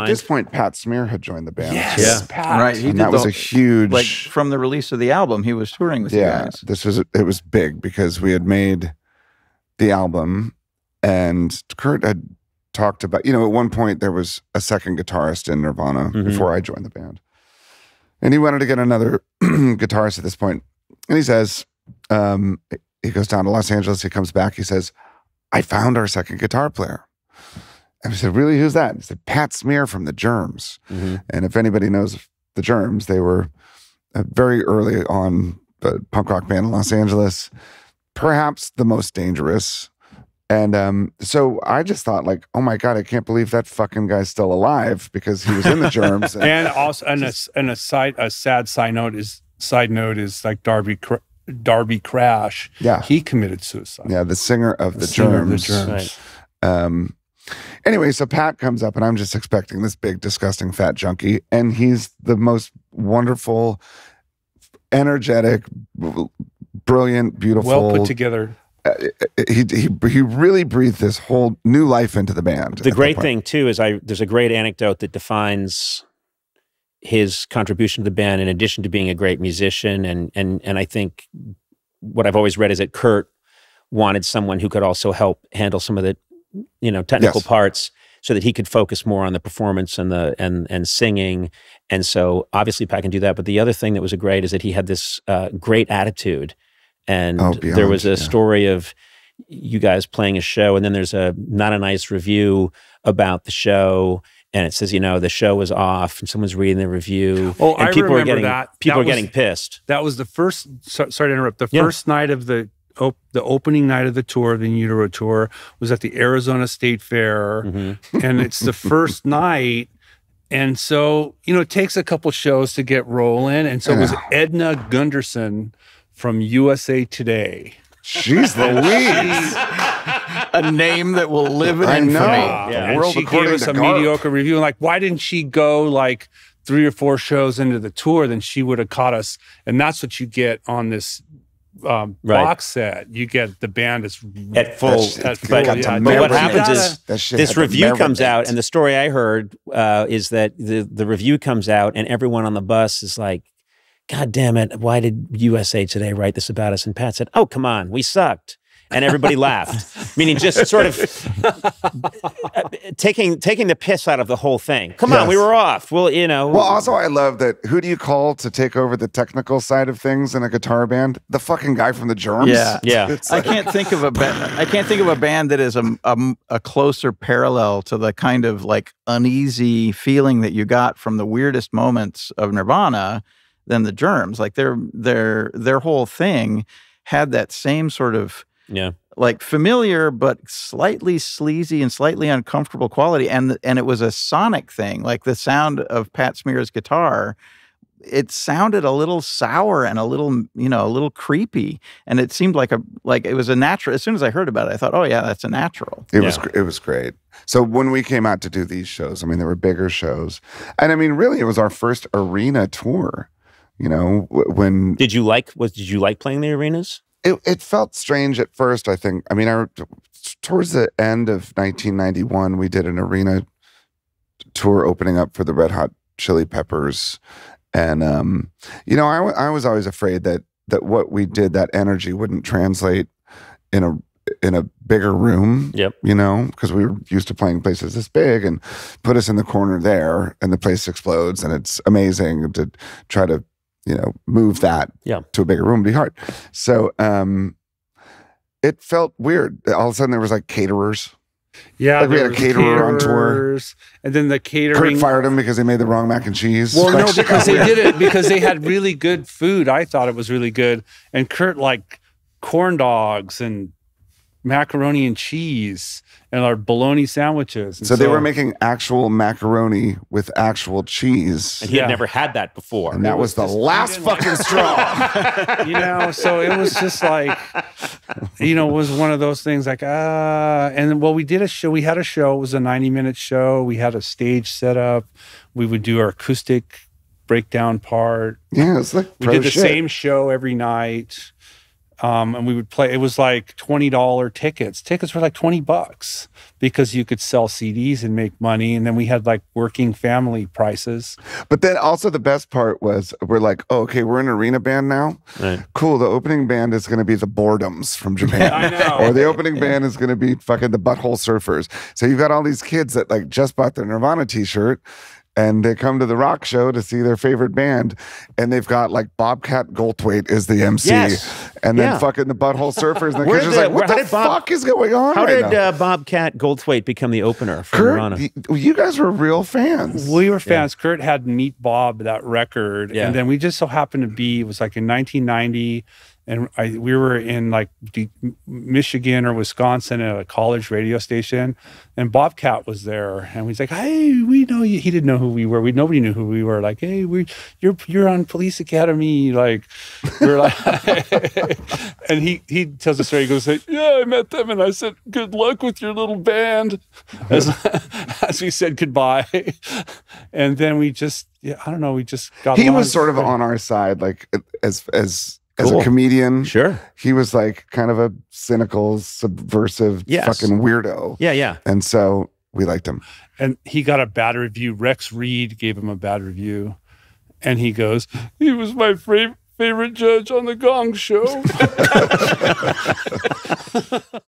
At this point, Pat Smear had joined the band. Yes. Yeah. Pat. Right, he and did that was a huge. like from the release of the album, he was touring with you yeah, guys. this was it was big because we had made the album, and Kurt had talked about. You know, at one point there was a second guitarist in Nirvana Mhm. before I joined the band, and he wanted to get another guitarist at this point. point, and he says, um, he goes down to Los Angeles. He comes back. He says, "I found our second guitar player." And we said, "Really? Who's that?" He said, "Pat Smear from the Germs." Mhm. And if anybody knows the Germs, they were a very early on uh, punk rock band in Los Angeles, perhaps the most dangerous. And um, so I just thought, like, oh my god, I can't believe that fucking guy's still alive because he was in the Germs. And, and also and a, and a side a sad side note is side note is like Darby Darby Crash. yeah, He committed suicide. yeah, the singer of the, singer of Germs. The Germs. Right. Um, anyway, so Pat comes up, and I'm just expecting this big, disgusting fat junkie, and he's the most wonderful, energetic, brilliant, beautiful. Well put together. uh, he, he he really breathed this whole new life into the band. The great thing too is I there's a great anecdote that defines his contribution to the band in addition to being a great musician and and and I think what I've always read is that Kurt wanted someone who could also help handle some of the you know technical Yes. parts so that he could focus more on the performance and the and and singing and so obviously Pat can do that but the other thing that was great is that he had this uh, great attitude and Oh, there was a yeah. story of you guys playing a show and then there's a not a nice review about the show and it says you know the show was off and someone's reading the review Oh, and I people are remember getting that. people That are getting pissed That was the first. So, sorry to interrupt. The Yeah. first night of the op- the opening night of the tour, the In Utero tour, was at the Arizona State Fair, Mhm. and it's the first night. And so, you know, it takes a couple shows to get rolling. And so it was Edna Gundersen from USA Today. Jeez Louise. a name that will live in I infamy. know. Yeah. and World she gave us a Garp. mediocre review. Like, why didn't she go like three or four shows into the tour? Then she would have caught us. And that's what you get on this um, Right. box set. You get the band is at full That's- at full. got yeah. but what marinate. happens You is this review comes out and the story i heard uh, is that the, the review comes out and everyone on the bus is like god damn it why did usa today write this about us and pat said oh come on we sucked and everybody laughed meaning just sort of taking taking the piss out of the whole thing come on we were off well you know Well, also, I love that. Who do you call to take over the technical side of things in a guitar band? The fucking guy from the Germs. Yeah. Yeah. It's I can't think of a ba- I can't think of a band that is a, a a closer parallel to the kind of like uneasy feeling that you got from the weirdest moments of Nirvana than the Germs. Like their their their whole thing had that same sort of yeah like familiar but slightly sleazy and slightly uncomfortable quality and and it was a sonic thing like the sound of Pat Smear's guitar it sounded a little sour and a little you know a little creepy and it seemed like a like it was a natural as soon as I heard about it I thought oh yeah that's a natural It was Yeah. gr- it was great. So when we came out to do these shows, I mean, there were bigger shows, and I mean, really, it was our first arena tour. You know, when did you like was did you like playing the arenas it, it felt strange at first. I think. I mean, I towards the end of 1991, we did an arena tour opening up for the Red Hot Chili Peppers, and um, you know, I, I was always afraid that that what we did, that energy, wouldn't translate in a in a bigger room. Yep. You know, because we were used to playing places this big, and put us in the corner there, and the place explodes, and it's amazing to try to you know move that Yeah. to a bigger room would be hard. So um it felt weird. All of a sudden there was like caterers. Yeah, Like we had a was caterer on tour. and then the Kurt fired him because they made the wrong mac and cheese. Well, no, because they did it because they had really good food. I thought it was really good, and Kurt like corn dogs and macaroni and cheese and our bologna sandwiches. And So they were making actual macaroni with actual cheese. and he Yeah. had never had that before And that was the just- last we didn't fucking straw. you know so it was just like you know it was one of those things like ah and well we did a show we had a show it was a 90 minute show we had a stage set up we would do our acoustic breakdown part yeah, it's like we pro did the shit. same show every night Um, and we would play. It was like twenty dollar tickets. Tickets were like twenty bucks because you could sell CDs and make money. And then we had like working family prices. But then also the best part was we're like, oh, okay, we're an arena band now. Right. Cool. The opening band is going to be the Boredoms from Japan. I know. or the opening band is going to be fucking the Butthole Surfers. So you've got all these kids that like just bought their Nirvana t-shirt and they come to the rock show to see their favorite band and they've got like Bobcat Goldthwait is the MC Yes. and then Yeah. fucking the Butthole Surfers and the kids are like what the did Bob- fuck is going on How right did now? uh, Bobcat Goldthwait become the opener for Kurt, Nirvana? you guys were real fans. We were fans. Kurt had Meat Bob, that record. Yeah. And then we just so happened to be, it was like in 1990. And I, we were in like D- Michigan or Wisconsin at a college radio station. And Bobcat was there. And he's like, Hey, we know you. He didn't know who we were. We Nobody knew who we were. Like, Hey, we you're, you're on Police Academy. Like, we're like, and he, he tells the story. He goes, Yeah, I met them. And I said, Good luck with your little band. As, as we said goodbye. And then we just, yeah, I don't know, we just got he was sort of on our side like as as as Cool. a comedian sure. he was like kind of a cynical subversive Yes. fucking weirdo Yeah, yeah. and so we liked him and he got a bad review. Rex Reed gave him a bad review. And he goes, He was my fra- favorite judge on the Gong Show.